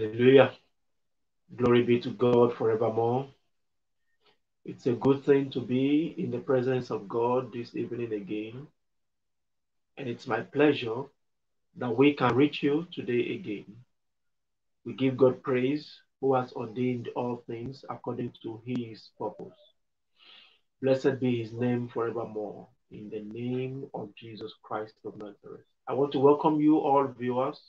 Hallelujah. Glory be to God forevermore. It's a good thing to be in the presence of God this evening again. And it's my pleasure that we can reach you today again. We give God praise who has ordained all things according to his purpose. Blessed be his name forevermore. In the name of Jesus Christ of Nazareth. I want to welcome you all viewers.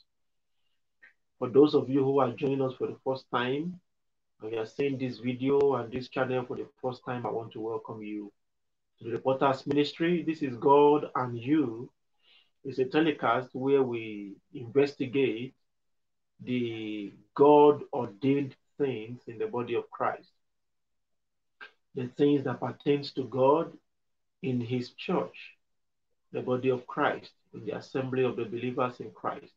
For those of you who are joining us for the first time, and you are seeing this video and this channel for the first time, I want to welcome you to the Reporters Ministry. This is God and You. It's a telecast where we investigate the God ordained things in the body of Christ, the things that pertains to God in His church, the body of Christ, in the assembly of the believers in Christ.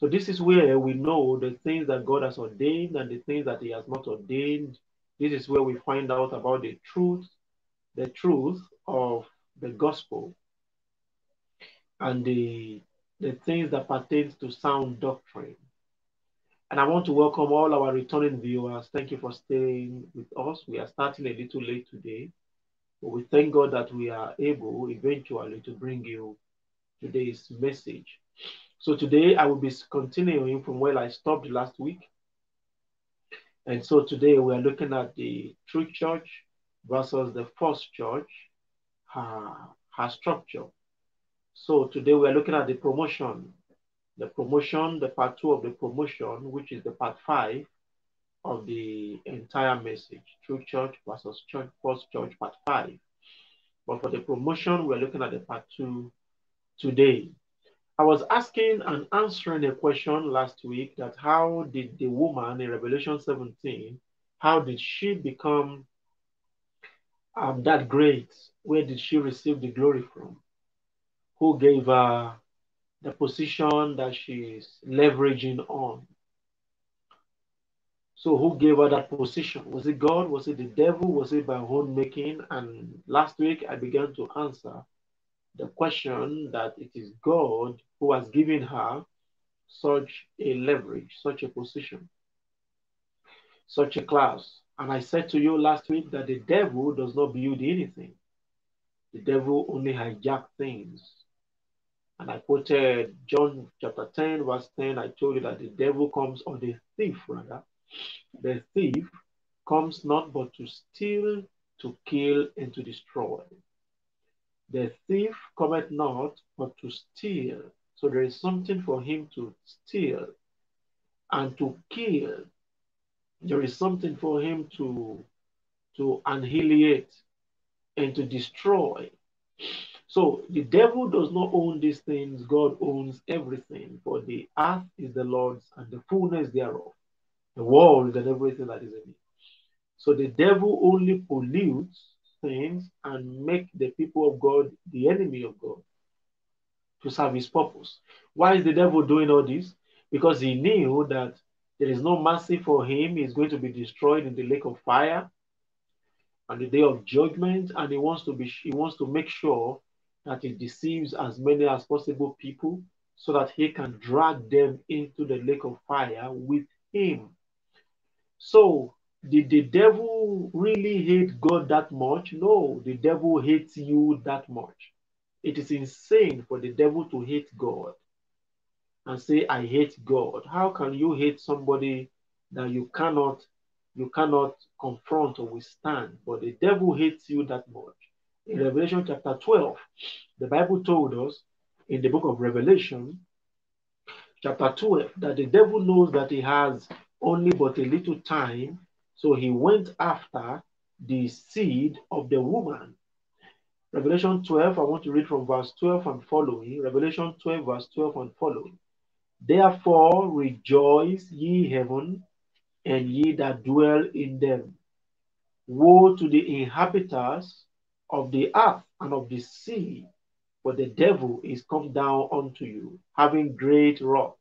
So this is where we know the things that God has ordained and the things that He has not ordained. This is where we find out about the truth, the truth of the gospel, and the the things that pertain to sound doctrine. And I want to welcome all our returning viewers. Thank you for staying with us. We are starting a little late today, but we thank God that we are able eventually to bring you today's message. So today I will be continuing from where I stopped last week. And so today we are looking at the true church versus the false church, her, her structure. So today we are looking at the promotion, the promotion, the part two of the promotion, which is the part five of the entire message, true church versus church, false church, part five. But for the promotion, we're looking at the part two today. I was asking and answering a question last week that how did the woman in Revelation 17, how did she become um, that great? Where did she receive the glory from? Who gave her the position that she's leveraging on? So who gave her that position? Was it God? Was it the devil? Was it by own making? And last week I began to answer the question that it is God who has given her such a leverage, such a position, such a class. And I said to you last week that the devil does not build anything. The devil only hijacks things. And I quoted John chapter 10, verse 10. I told you that the devil comes, or the thief rather, the thief comes not but to steal, to kill, and to destroy. The thief cometh not but to steal. So there is something for him to steal and to kill. There is something for him to, to annihilate and to destroy. So the devil does not own these things, God owns everything. For the earth is the Lord's and the fullness thereof, the world and everything that is in it. So the devil only pollutes things and make the people of God the enemy of God to serve his purpose. Why is the devil doing all this? Because he knew that there is no mercy for him. He's going to be destroyed in the lake of fire on the day of judgment, and he wants to be he wants to make sure that he deceives as many as possible people so that he can drag them into the lake of fire with him. So did the devil really hate God that much? No, the devil hates you that much. It is insane for the devil to hate God and say, I hate God. How can you hate somebody that you cannot you cannot confront or withstand? But the devil hates you that much. In Revelation chapter 12, the Bible told us in the book of Revelation, chapter 12, that the devil knows that he has only but a little time so he went after the seed of the woman. Revelation 12, I want to read from verse 12 and following. Revelation 12, verse 12 and following. Therefore rejoice, ye heaven, and ye that dwell in them. Woe to the inhabitants of the earth and of the sea, for the devil is come down unto you, having great wrath,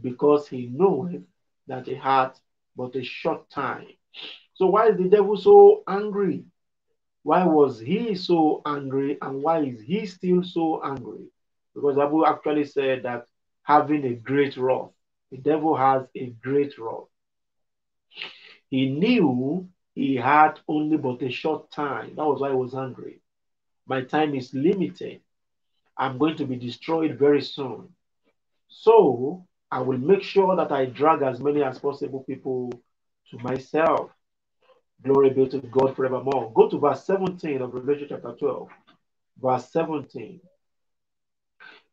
because he knoweth that he hath but a short time. So why is the devil so angry? Why was he so angry and why is he still so angry? Because Abu actually said that having a great wrath, The devil has a great wrath. He knew he had only but a short time. That was why he was angry. My time is limited. I'm going to be destroyed very soon. So I will make sure that I drag as many as possible people to myself. Glory be to God forevermore. Go to verse 17 of Revelation chapter 12. Verse 17.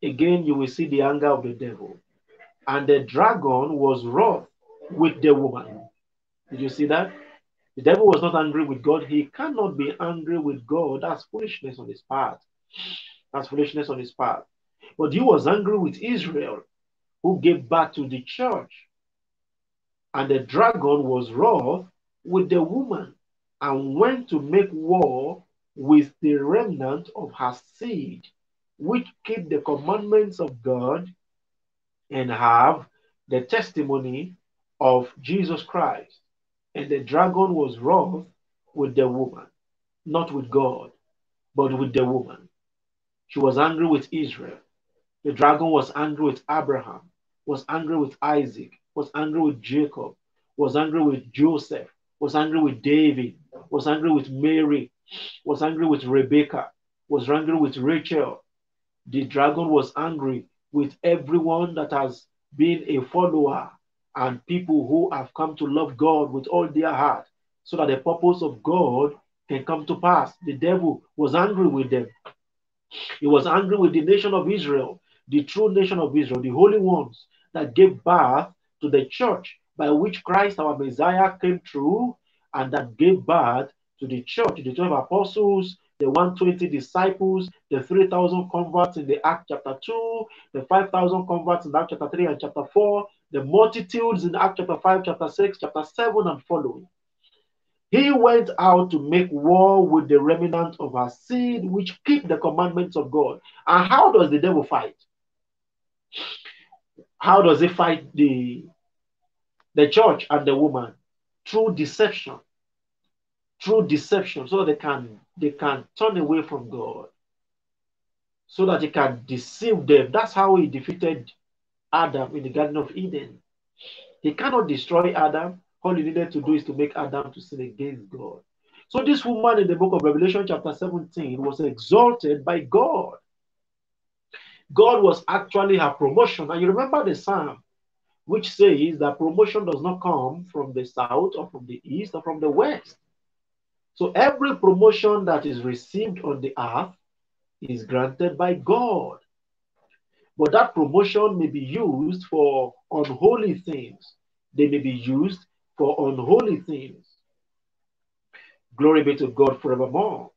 Again, you will see the anger of the devil. And the dragon was wroth with the woman. Did you see that? The devil was not angry with God. He cannot be angry with God. That's foolishness on his part. That's foolishness on his part. But he was angry with Israel, who gave birth to the church. And the dragon was wroth with the woman and went to make war with the remnant of her seed, which keep the commandments of God and have the testimony of Jesus Christ. And the dragon was wroth with the woman, not with God, but with the woman. She was angry with Israel. The dragon was angry with Abraham, was angry with Isaac, was angry with Jacob, was angry with Joseph, was angry with David, was angry with Mary, was angry with Rebecca, was angry with Rachel. The dragon was angry with everyone that has been a follower and people who have come to love God with all their heart so that the purpose of God can come to pass. The devil was angry with them. He was angry with the nation of Israel, the true nation of Israel, the holy ones that gave birth to the church by which Christ, our Messiah, came through and that gave birth to the church, the 12 apostles, the 120 disciples, the 3,000 converts in the Act chapter 2, the 5,000 converts in Act chapter 3 and chapter 4, the multitudes in Act chapter 5, chapter 6, chapter 7, and following. He went out to make war with the remnant of our seed, which keep the commandments of God. And how does the devil fight? How does he fight the, the church and the woman? Through deception. Through deception, so they can they can turn away from God. So that he can deceive them. That's how he defeated Adam in the Garden of Eden. He cannot destroy Adam. All he needed to do is to make Adam to sin against God. So this woman in the book of Revelation, chapter 17, was exalted by God. God was actually her promotion. And you remember the psalm, which says that promotion does not come from the south or from the east or from the west. So every promotion that is received on the earth is granted by God. But that promotion may be used for unholy things. They may be used for unholy things. Glory be to God forevermore.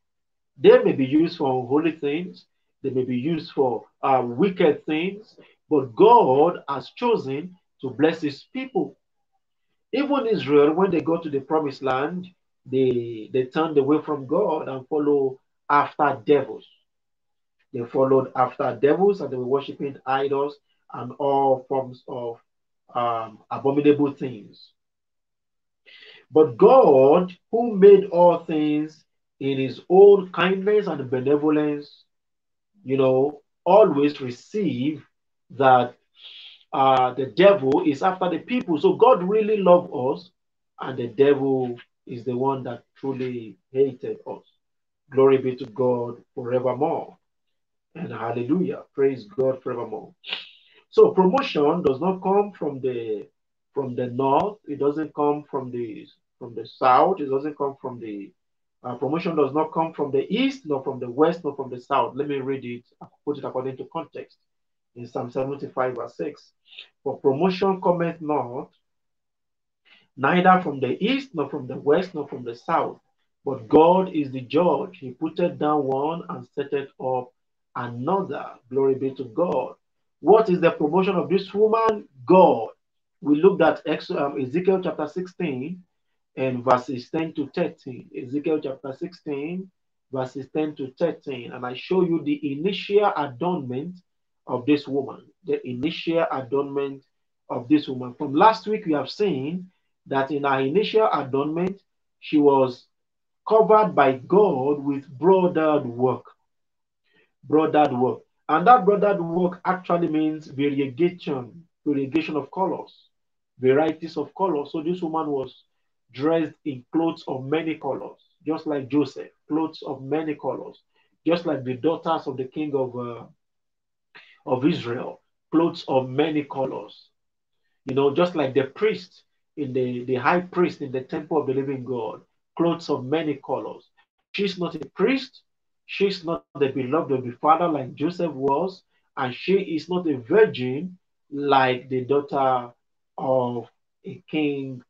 They may be used for unholy things. They may be used for uh, wicked things. But God has chosen to bless his people. Even Israel, when they go to the promised land, they, they turned away from God and follow after devils. They followed after devils and they were worshiping idols and all forms of um, abominable things. But God, who made all things in his own kindness and benevolence, you know, always receive that uh, the devil is after the people. So God really loved us, and the devil is the one that truly hated us. Glory be to God forevermore. And hallelujah. Praise God forevermore. So promotion does not come from the from the north. It doesn't come from the from the south. It doesn't come from the uh, promotion does not come from the east, nor from the west, nor from the south. Let me read it, put it according to context. In Psalm 75, verse 6. For promotion cometh not, neither from the east, nor from the west, nor from the south. But God is the judge. He putteth down one and setteth up another. Glory be to God. What is the promotion of this woman? God. We looked at um, Ezekiel chapter 16 and verses 10 to 13. Ezekiel chapter 16, verses 10 to 13. And I show you the initial adornment of this woman. The initial adornment of this woman. From last week, we have seen that in her initial adornment, she was covered by God with broidered work. Broidered work. And that broidered work actually means variegation. variegation of colors, varieties of colors. So this woman was dressed in clothes of many colors, just like Joseph, clothes of many colors, just like the daughters of the king of uh, of Israel, clothes of many colors. You know, just like the priest in the, the high priest in the temple of the living God, clothes of many colors. She's not a priest. She's not the beloved of the father like Joseph was. And she is not a virgin like the daughter of a king,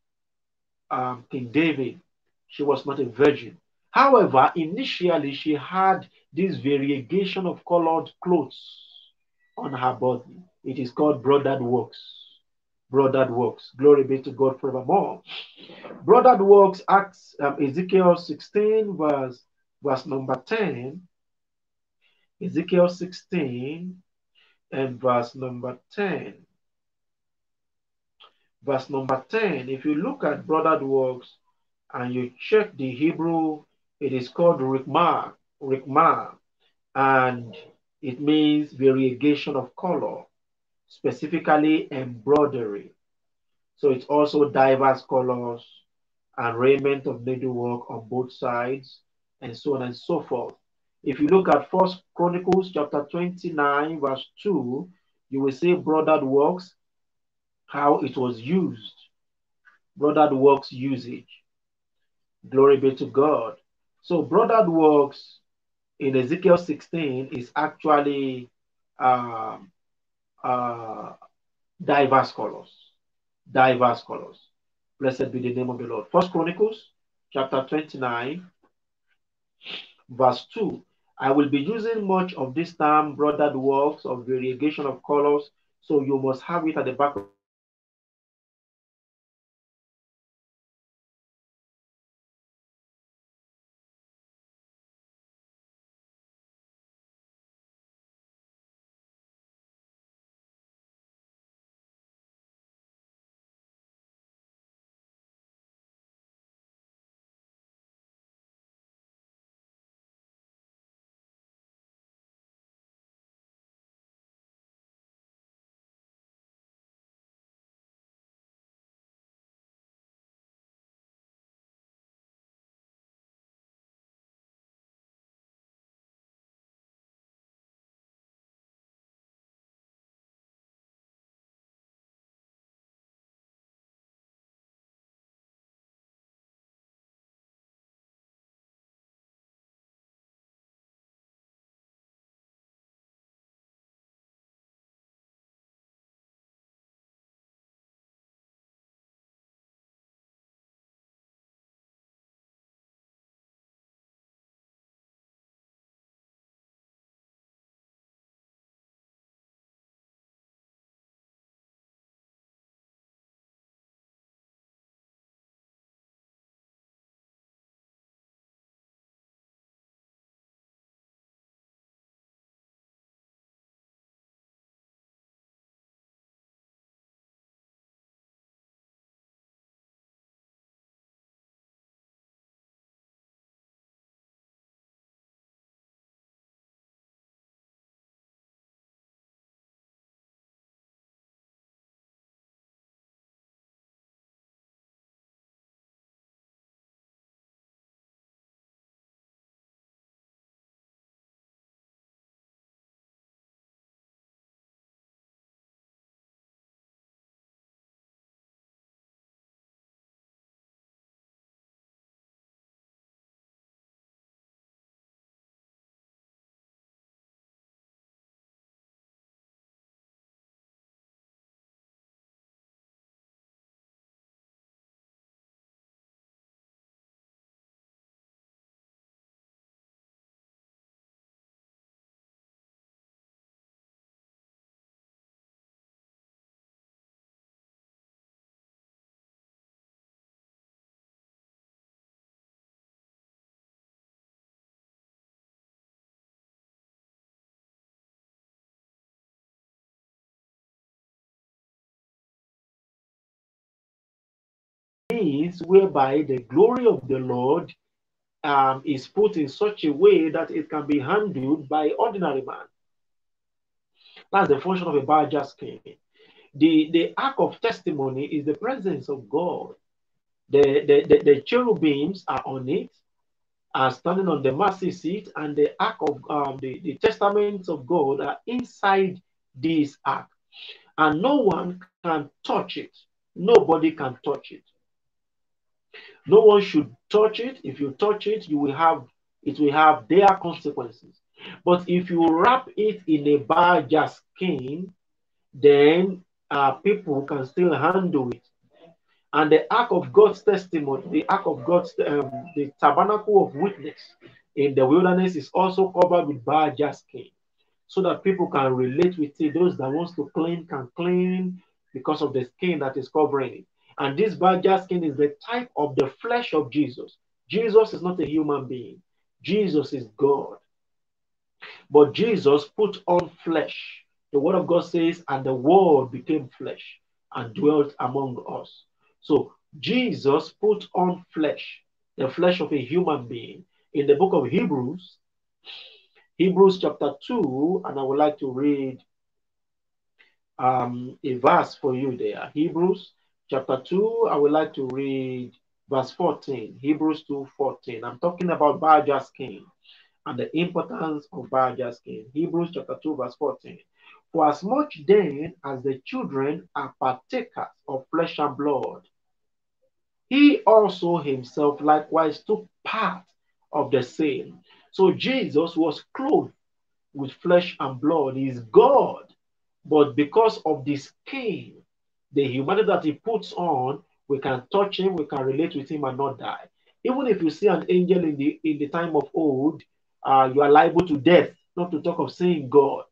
um, King David. She was not a virgin. However, initially she had this variegation of colored clothes on her body. It is called broidered works. Broidered works. Glory be to God forevermore. Broidered works, Acts, um, Ezekiel 16, verse, verse number 10. Ezekiel 16 and verse number 10. Verse number 10, if you look at broidered works and you check the Hebrew, it is called rikmah, rikmah, and it means variegation of color, specifically embroidery. So it's also diverse colors and raiment of needlework on both sides, and so on and so forth. If you look at First Chronicles chapter 29, verse 2, you will see broidered works, how it was used. Broidered works usage. Glory be to God. So broidered works in Ezekiel 16 is actually uh, uh, diverse colors. Diverse colors. Blessed be the name of the Lord. First Chronicles chapter 29, verse 2. I will be using much of this term, broidered works of variegation of colors, so you must have it at the back of means whereby the glory of the Lord um, is put in such a way that it can be handled by ordinary man. That's the function of a badger skin. the, the ark of testimony is the presence of God. The, the, the, the cherubims are on it, are standing on the mercy seat, and the ark of um, the, the testaments of God are inside this ark. And no one can touch it. Nobody can touch it. No one should touch it. If you touch it, you will have it will have their consequences. But if you wrap it in a badger skin, then uh, people can still handle it. And the ark of God's testimony, the ark of God's, um, the tabernacle of witness in the wilderness is also covered with badger skin so that people can relate with it. Those that wants to clean can clean because of the skin that is covering it. And this badger skin is the type of the flesh of Jesus. Jesus is not a human being. Jesus is God. But Jesus put on flesh. The word of God says, and the word became flesh and dwelt among us. So Jesus put on flesh, the flesh of a human being. In the book of Hebrews, Hebrews chapter 2, and I would like to read um, a verse for you there. Hebrews chapter 2, I would like to read verse 14. Hebrews 2 14. I'm talking about badger skin and the importance of badger skin. Hebrews chapter 2, verse 14. For as much then as the children are partakers of flesh and blood, he also himself likewise took part of the same. So Jesus was clothed with flesh and blood. He is God. But because of the skin, the humanity that he puts on, we can touch him, we can relate with him and not die. Even if you see an angel in the in the time of old, uh, you are liable to death, not to talk of seeing God.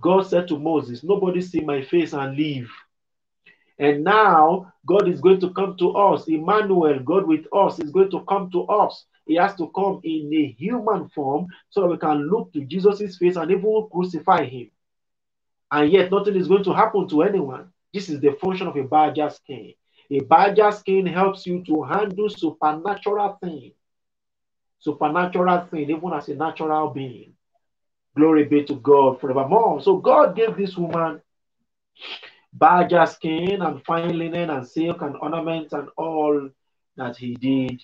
God said to Moses, Nobody see my face and live. And now God is going to come to us. Emmanuel, God with us, is going to come to us. He has to come in a human form so we can look to Jesus' face and even crucify him. And yet, nothing is going to happen to anyone. This is the function of a badger skin. A badger skin helps you to handle supernatural things supernatural thing, even as a natural being. Glory be to God forevermore. So God gave this woman badger skin and fine linen and silk and ornaments and all that he did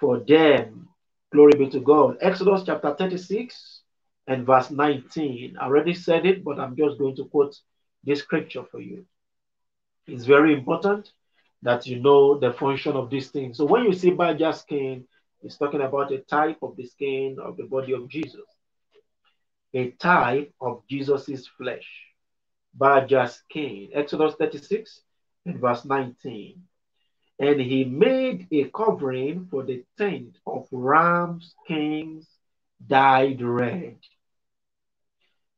for them. Glory be to God. Exodus chapter 36 and verse 19. I already said it, but I'm just going to quote this scripture for you. It's very important that you know the function of this thing. So when you see badger skin, it's talking about a type of the skin of the body of Jesus, a type of Jesus's flesh, badger skin. Exodus 36 and verse 19. And he made a covering for the tent of ram's skins dyed red.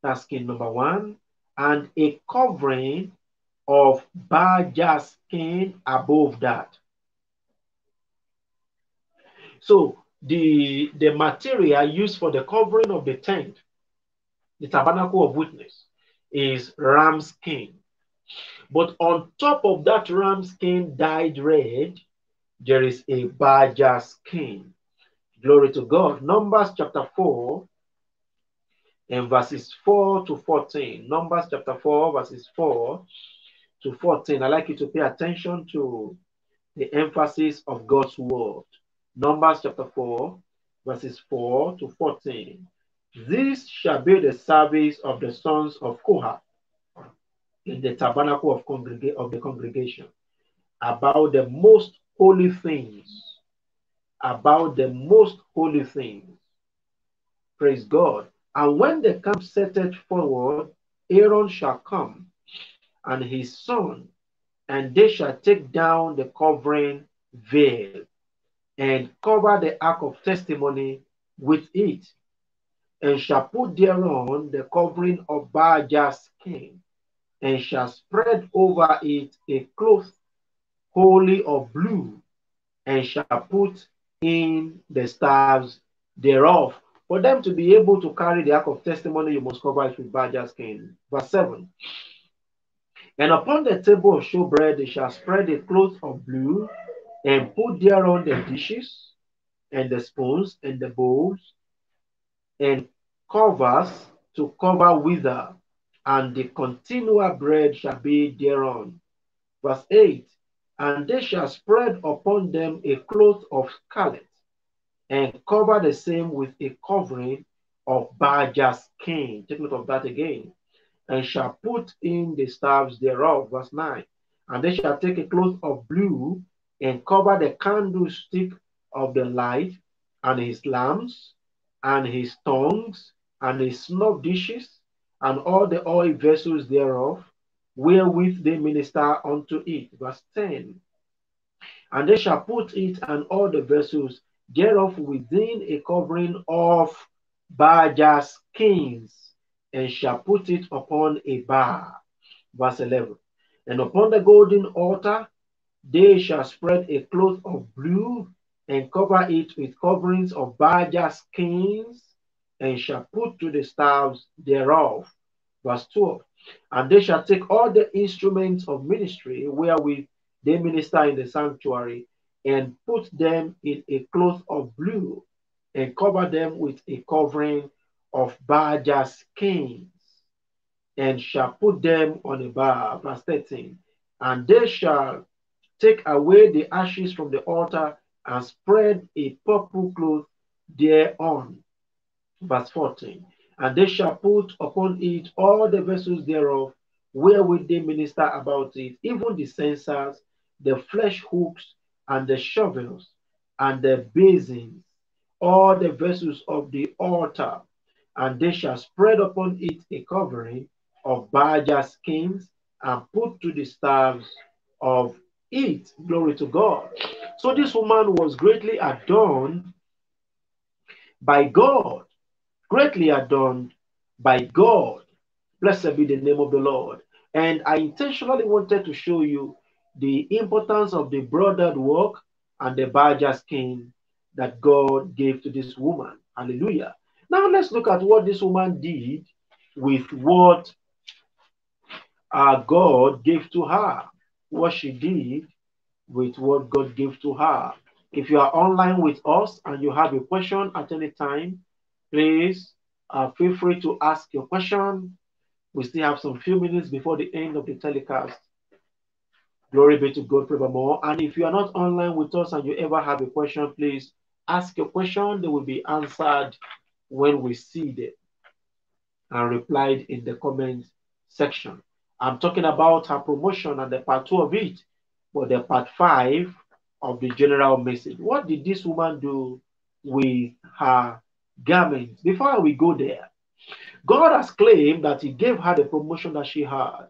That's skin number one. And a covering of badger skin above that. So the, the material used for the covering of the tent, the tabernacle of witness, is ram skin. But on top of that ram skin dyed red, there is a badger skin. Glory to God. Numbers chapter 4 and verses 4 to 14. Numbers chapter 4, verses 4 to 14. I'd like you to pay attention to the emphasis of God's word. Numbers chapter 4, verses 4 to 14. This shall be the service of the sons of Kohath in the tabernacle of, of the congregation about the most holy things. About the most holy things. Praise God. And when the camp setteth forward, Aaron shall come and his son, and they shall take down the covering veil and cover the ark of testimony with it, and shall put thereon the covering of badger skin, and shall spread over it a cloth wholly of blue, and shall put in the staves thereof. For them to be able to carry the ark of testimony, you must cover it with badger skin. Verse 7. And upon the table of showbread, they shall spread a cloth of blue, and put thereon the dishes and the spoons and the bowls and covers to cover wither and the continual bread shall be thereon. Verse 8 And they shall spread upon them a cloth of scarlet, and cover the same with a covering of badger skin. Take note of that again. And shall put in the staves thereof. Verse 9 And they shall take a cloth of blue and cover the candlestick of the light, and his lamps, and his tongues, and his snuff dishes, and all the oil vessels thereof, wherewith they minister unto it. Verse 10. And they shall put it and all the vessels thereof within a covering of badger skins, and shall put it upon a bar. Verse 11. And upon the golden altar they shall spread a cloth of blue and cover it with coverings of badger skins, and shall put to the staves thereof. Verse 12. And they shall take all the instruments of ministry wherewith they minister in the sanctuary, and put them in a cloth of blue, and cover them with a covering of badger skins, and shall put them on a bar. Verse 13. And they shall take away the ashes from the altar and spread a purple cloth thereon. Verse 14. And they shall put upon it all the vessels thereof, wherewith they minister about it, even the censers, the flesh hooks, and the shovels, and the basins, all the vessels of the altar. And they shall spread upon it a covering of badger skins, and put to the staves of it. Glory to God. So this woman was greatly adorned by God, greatly adorned by God. Blessed be the name of the Lord. And I intentionally wanted to show you the importance of the broidered work and the badger skin that God gave to this woman. Hallelujah. Now let's look at what this woman did with what uh, God gave to her. What she did with what God gave to her. If you are online with us and you have a question at any time, please uh, feel free to ask your question. We still have some few minutes before the end of the telecast. Glory be to God forevermore. And if you are not online with us and you ever have a question, please ask your question. They will be answered when we see them and replied in the comment section. I'm talking about her promotion and the part two of it, but the part five of the general message. What did this woman do with her garments? Before we go there, God has claimed that He gave her the promotion that she had.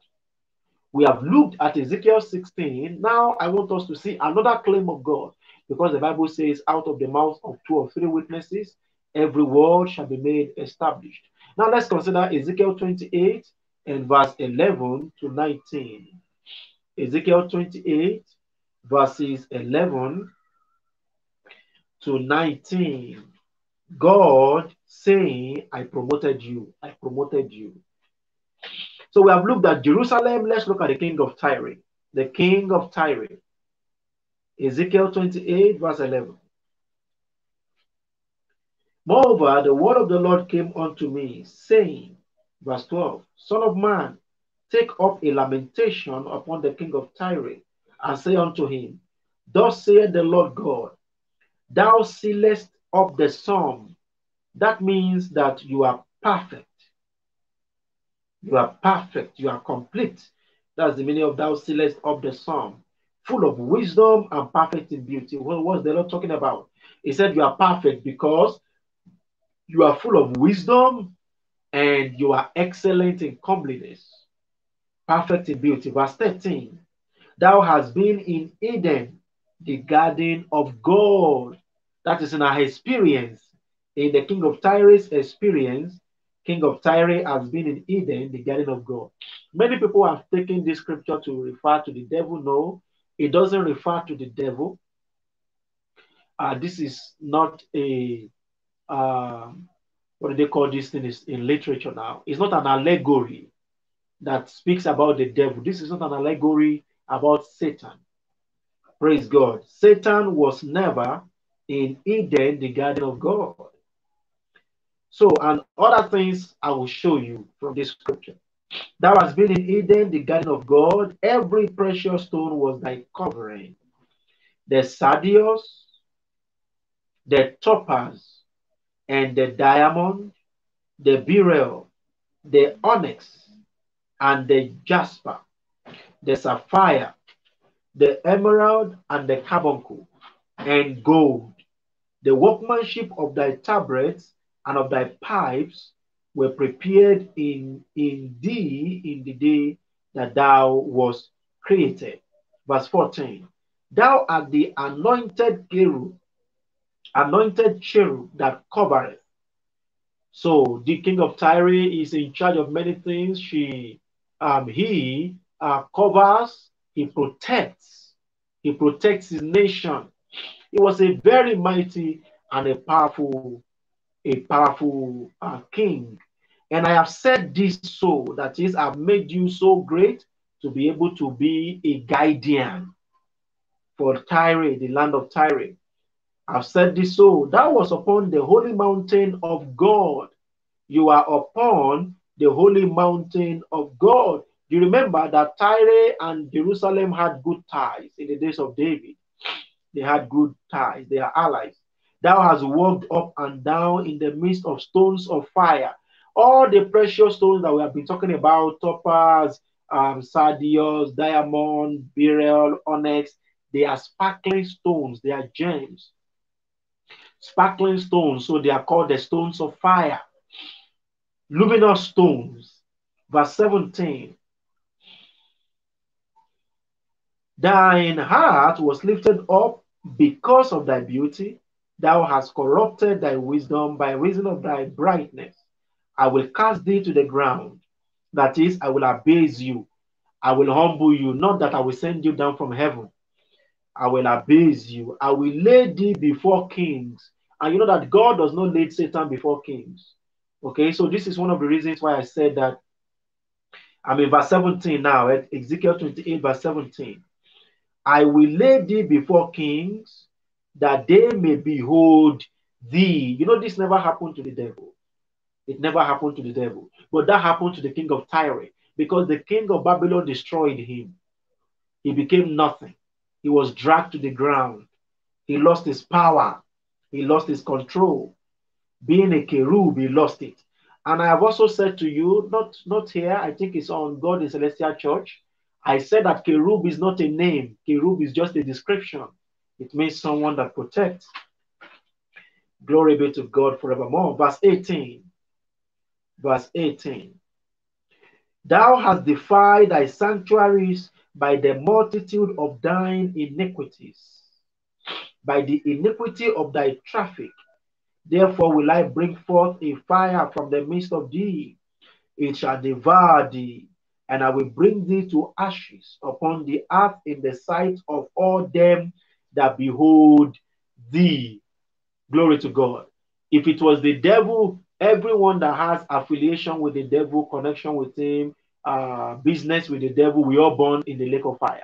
We have looked at Ezekiel 16. Now I want us to see another claim of God because the Bible says, out of the mouth of two or three witnesses, every word shall be made established. Now let's consider Ezekiel 28 and verse 11 to 19. Ezekiel 28, verses 11 to 19. God saying, I promoted you, I promoted you. So we have looked at Jerusalem. Let's look at the king of Tyre. The king of Tyre. Ezekiel 28, verse 11. Moreover, the word of the Lord came unto me, saying, verse 12, Son of man, take up a lamentation upon the king of Tyre, and say unto him, Thus saith the Lord God, Thou sealest up the sum. That means that you are perfect. You are perfect. You are complete. That's the meaning of thou sealest up the sum. Full of wisdom and perfect in beauty. What was the Lord talking about? He said you are perfect because you are full of wisdom and you are excellent in comeliness. Perfect in beauty. Verse 13. Thou hast been in Eden, the garden of God. That is in our experience. In the king of Tyre's experience, king of Tyre has been in Eden, the garden of God. Many people have taken this scripture to refer to the devil. No, it doesn't refer to the devil. Uh, this is not a, uh, what do they call this thing is in literature now? It's not an allegory that speaks about the devil. This is not an allegory about Satan. Praise God. Satan was never in Eden, the garden of God. So, and other things I will show you from this scripture. Thou hast been in Eden, the garden of God. Every precious stone was thy covering. The sardius, the topaz, and the diamond, the beryl, the onyx, and the jasper, the sapphire, the emerald, and the carbuncle, and gold. The workmanship of thy tabrets and of thy pipes were prepared in, in thee in the day that thou was created. Verse 14. Thou art the anointed cherub, anointed cherub that covereth. So the king of Tyre is in charge of many things. She, um, he uh, covers, he protects, he protects his nation. He was a very mighty and a powerful, a powerful uh, king. And I have said this so that is, I've made you so great to be able to be a guardian for Tyre, the land of Tyre. I've said this so that was upon the holy mountain of God. You are upon the holy mountain of God. You remember that Tyre and Jerusalem had good ties in the days of David. They had good ties, they are allies. Thou hast walked up and down in the midst of stones of fire. All the precious stones that we have been talking about topaz, um, sardius, diamond, beryl, onyx they are sparkling stones, they are gems. Sparkling stones, so they are called the stones of fire. Luminous stones. Verse 17. Thine heart was lifted up because of thy beauty. Thou hast corrupted thy wisdom by reason of thy brightness. I will cast thee to the ground. That is, I will abase you. I will humble you. Not that I will send you down from heaven. I will abase you. I will lay thee before kings. And you know that God does not lay Satan before kings. Okay, so this is one of the reasons why I said that. I'm in verse 17 now, at Ezekiel 28, verse 17. I will lay thee before kings that they may behold thee. You know, this never happened to the devil. It never happened to the devil. But that happened to the king of Tyre because the king of Babylon destroyed him. He became nothing. He was dragged to the ground. He lost his power. He lost his control. Being a cherub, he lost it. And I have also said to you, not, not here, I think it's on God in Celestial Church. I said that cherub is not a name, cherub is just a description. It means someone that protects. Glory be to God forevermore. Verse 18. Verse 18. Thou hast defied thy sanctuaries by the multitude of thine iniquities, by the iniquity of thy traffic. Therefore will I bring forth a fire from the midst of thee, it shall devour thee, and I will bring thee to ashes upon the earth in the sight of all them that behold thee. Glory to God. If it was the devil, everyone that has affiliation with the devil, connection with him, uh, business with the devil, we all born in the lake of fire.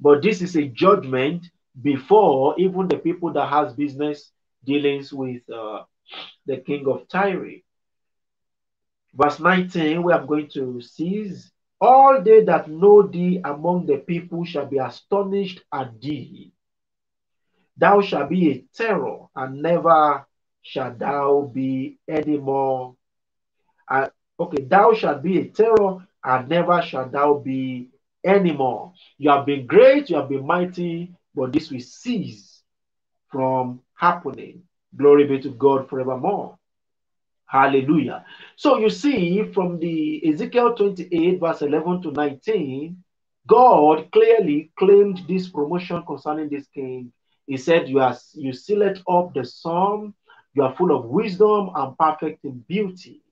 But this is a judgment before even the people that has business dealings with uh, the king of Tyre. Verse 19, we are going to seize all they that know thee among the people shall be astonished at thee. Thou shalt be a terror, and never shalt thou be any more. Okay, thou shalt be a terror, and never shalt thou be anymore. You have been great, you have been mighty, but this will cease from happening. Glory be to God forevermore. Hallelujah. So you see from the Ezekiel 28, verse 11 to 19, God clearly claimed this promotion concerning this king. He said, You are you sealed up the psalm, you are full of wisdom and perfect in beauty.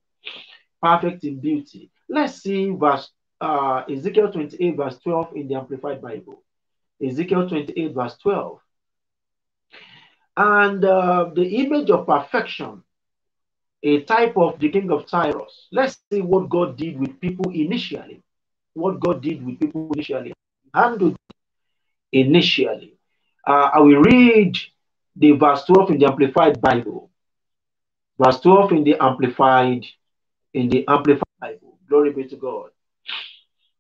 Perfect in beauty. Let's see verse uh, Ezekiel 28, verse 12 in the Amplified Bible. Ezekiel 28, verse 12. And uh, the image of perfection, a type of the king of Tyrus. Let's see what God did with people initially. What God did with people initially. Handled initially. Uh, I will read the verse 12 in the Amplified Bible. Verse 12 in the Amplified, in the Amplified Bible. Glory be to God.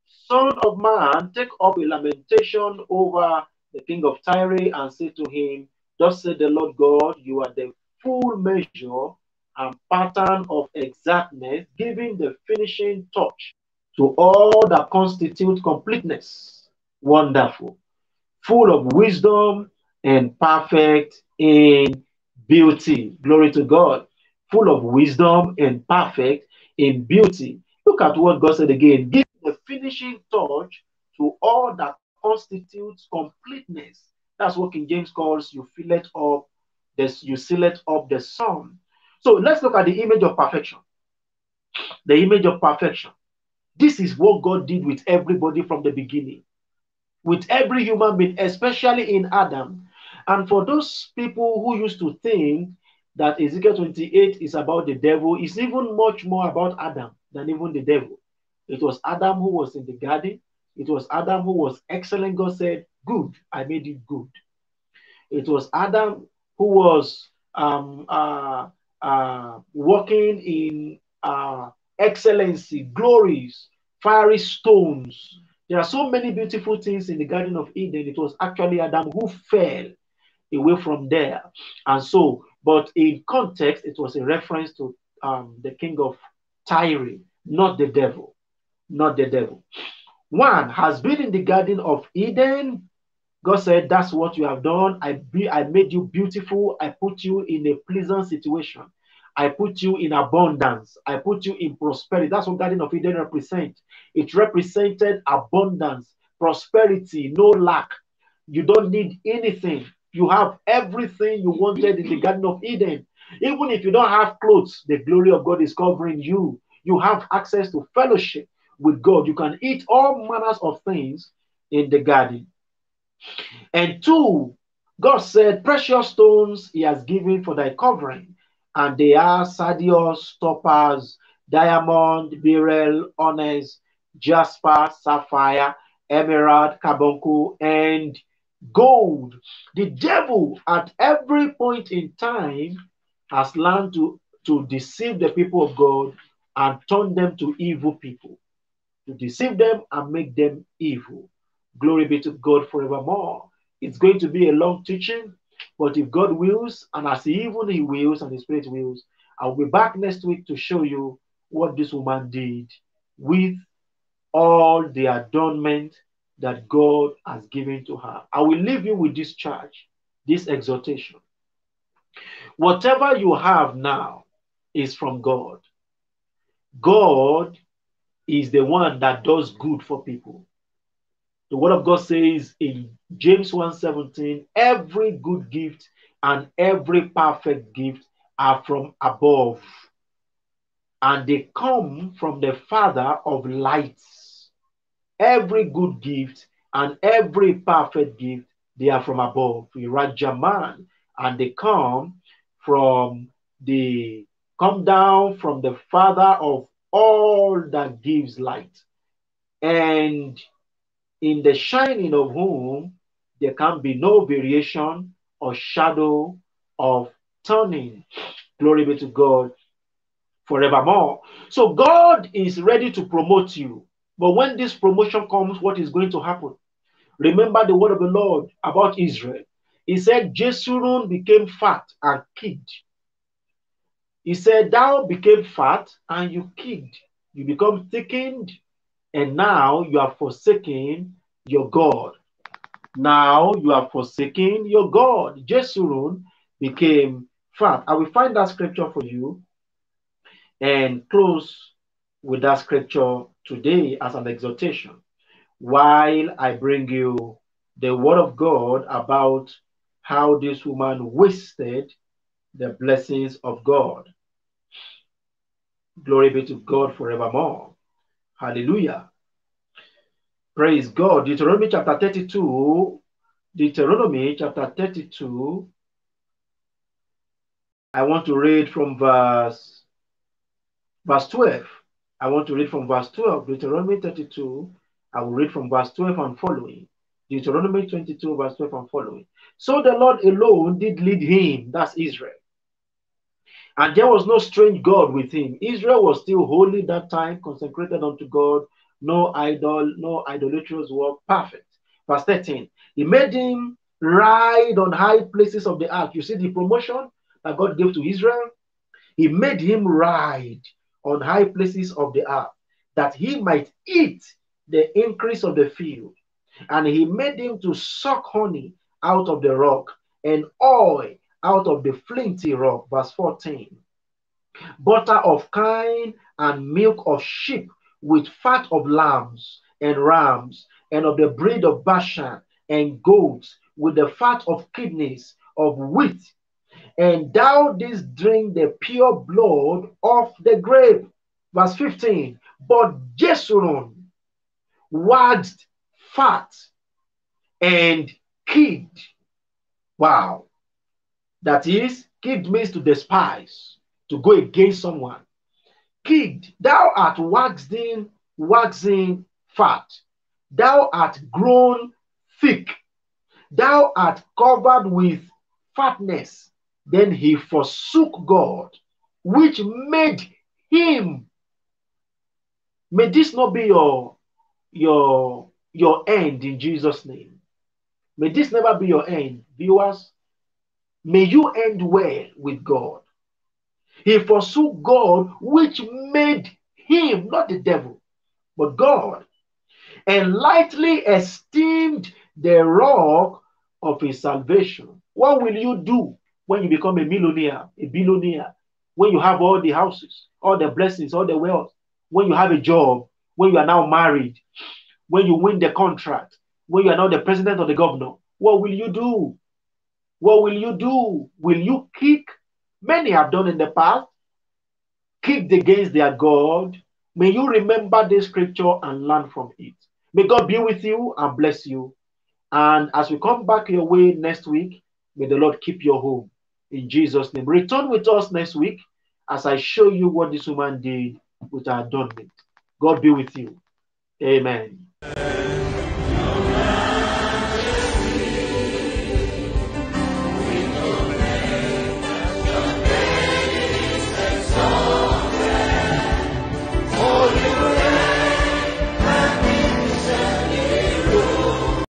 Son of man, take up a lamentation over the king of Tyre and say to him, Thus said the Lord God, you are the full measure and pattern of exactness, giving the finishing touch to all that constitute completeness. Wonderful, full of wisdom and perfect in beauty. Glory to God. Full of wisdom and perfect in beauty. Look at what God said again. Give the finishing touch to all that constitutes completeness. That's what King James calls you fill it up, this you seal it up the sum. So let's look at the image of perfection. The image of perfection. This is what God did with everybody from the beginning, with every human being, especially in Adam. And for those people who used to think that Ezekiel 28 is about the devil, it's even much more about Adam than even the devil. It was Adam who was in the garden. It was Adam who was excellent. God said, Good, I made it good. It was Adam who was um, uh, uh, walking in uh, excellency, glories, fiery stones. There are so many beautiful things in the Garden of Eden. It was actually Adam who fell away from there. And so, but in context, it was a reference to um, the king of Tyre, not the devil. Not the devil. One has been in the Garden of Eden. God said, That's what you have done. I, be, I made you beautiful. I put you in a pleasant situation. I put you in abundance. I put you in prosperity. That's what Garden of Eden represents. It represented abundance, prosperity, no lack. You don't need anything. You have everything you wanted in the Garden of Eden. Even if you don't have clothes, the glory of God is covering you. You have access to fellowship with God. You can eat all manners of things in the garden. And two, God said, Precious stones he has given for thy covering, and they are sardius, topaz, diamond, beryl, onyx, jasper, sapphire, emerald, carbuncle, and gold. The devil, at every point in time, has learned to, to deceive the people of God and turn them to evil people, to deceive them and make them evil. Glory be to God forevermore. It's going to be a long teaching, but if God wills, and as even He wills and the Spirit wills, I'll be back next week to show you what this woman did with all the adornment that God has given to her. I will leave you with this charge, this exhortation. Whatever you have now is from God. God is the one that does good for people. The word of God says in James 1:17, every good gift and every perfect gift are from above, and they come from the Father of lights. Every good gift and every perfect gift, they are from above. Rajaman, and they come from the come down from the Father of all that gives light. And in the shining of whom there can be no variation or shadow of turning. Glory be to God forevermore. So God is ready to promote you. But when this promotion comes, what is going to happen? Remember the word of the Lord about Israel. He said, Jeshurun became fat and kicked. He said, Thou became fat and you kicked. You become thickened, and now you are forsaking your God. Now you are forsaking your God. Jeshurun became fat. I will find that scripture for you and close with that scripture today as an exhortation while I bring you the word of God about how this woman wasted the blessings of God. Glory be to God forevermore. Hallelujah. Praise God. Deuteronomy chapter 32. Deuteronomy chapter 32. I want to read from verse verse 12. I want to read from verse 12. Deuteronomy 32. I will read from verse 12 and following. Deuteronomy 22, verse 12 and following. So the Lord alone did lead him, that's Israel, And there was no strange God with him. Israel was still holy that time, consecrated unto God, no idol, no idolatrous work, perfect. Verse 13, he made him ride on high places of the ark. You see the promotion that God gave to Israel? He made him ride on high places of the earth, that he might eat the increase of the field. And he made him to suck honey out of the rock and oil out of the flinty rock. Verse 14. Butter of kine and milk of sheep with fat of lambs and rams and of the breed of Bashan and goats with the fat of kidneys of wheat. And thou didst drink the pure blood of the grape. Verse 15. But Jeshurun waxed fat and kicked. Wow. That is, kicked means to despise, to go against someone. Kicked, thou art waxing, waxing fat. Thou art grown thick. Thou art covered with fatness. Then he forsook God, which made him. May this not be your your your end in Jesus' name. May this never be your end, viewers. May you end well with God. He forsook God, which made him, not the devil, but God, and lightly esteemed the rock of his salvation. What will you do when you become a millionaire, a billionaire, when you have all the houses, all the blessings, all the wealth, when you have a job, when you are now married, when you win the contract, when you are now the president or the governor? What will you do? What will you do? Will you kick? Many have done in the past, kicked against their God. May you remember this scripture and learn from it. May God be with you and bless you. And as we come back your way next week, may the Lord keep your home. In Jesus' name. Return with us next week as I show you what this woman did with her adornment. God be with you. Amen.